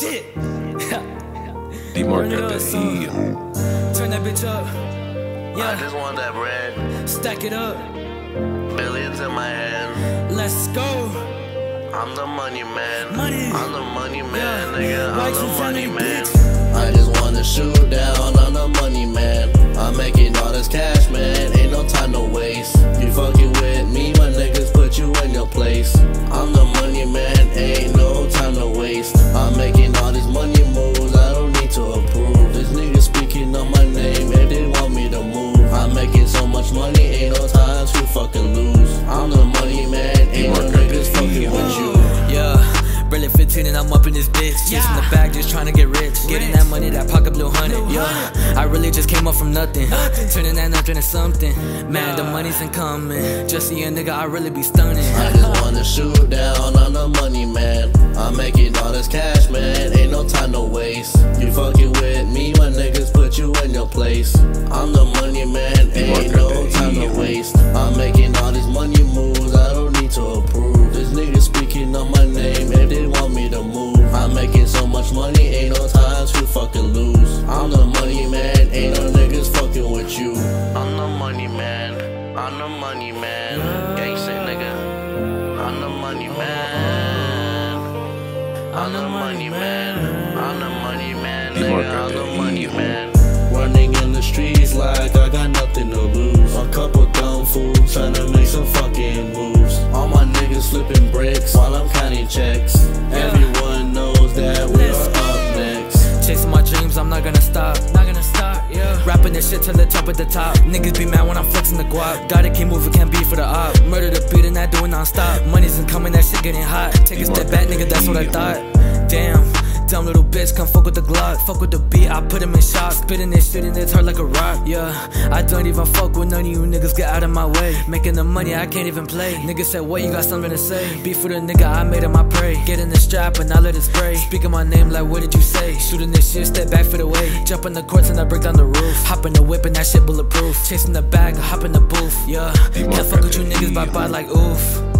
Shit. D Mark Turn it got that son. Turn that bitch up. I Yeah, just want that bread, stack it up. billions in my hand. Let's go. I'm the money man. Money. I'm the money man, Yeah. nigga. I'm Rights the money man. bitch. and I'm up in this bitch. Yeah. Just in the back, just trying to get rich. rich. Getting that money, that pocket blue hundred. Yeah, I really just came up from nothing. nothing. Turning that nothing into something. Man, the money's incoming. Just see a nigga, I really be stunning. I just wanna shoot down on the money, man. I'm making all this cash, man. Ain't no time to waste. You fucking with me, my niggas put you in your place. Much money, ain't no time to fucking lose. I'm the money man, ain't no niggas fucking with you. I'm the money man, I'm the money man. Gangsta nigga. I'm the money man. I'm the money man. I'm the money man. Nigga, I'm the money man. Running in the streets like I got nothing to lose. A couple dumb fools tryna make some fucking moves. All my niggas flipping bricks while I'm counting checks. This shit to the top of the top. Niggas be mad when I'm flexing the guap. Gotta keep moving, can't be for the op. Murder the beat and I do it non-stop. Money's incoming, that shit getting hot. Take a step back, nigga, that's what I thought. Damn. Dumb little bitch, come fuck with the Glock. Fuck with the beat, I put him in shock. Spitting this shit and it's hard like a rock. Yeah, I don't even fuck with none of you niggas, get out of my way. Making the money, I can't even play. Nigga said, what, you got something to say? Beef for the nigga, I made him my prey. Get in the strap and I let it spray. Speaking my name, like, what did you say? Shooting this shit, step back for the way. Jump in the courts and I break down the roof. Hop in the whip and that shit bulletproof. Chasing the bag, hop in the booth. Yeah, can't fuck with you niggas, bye bye, like oof.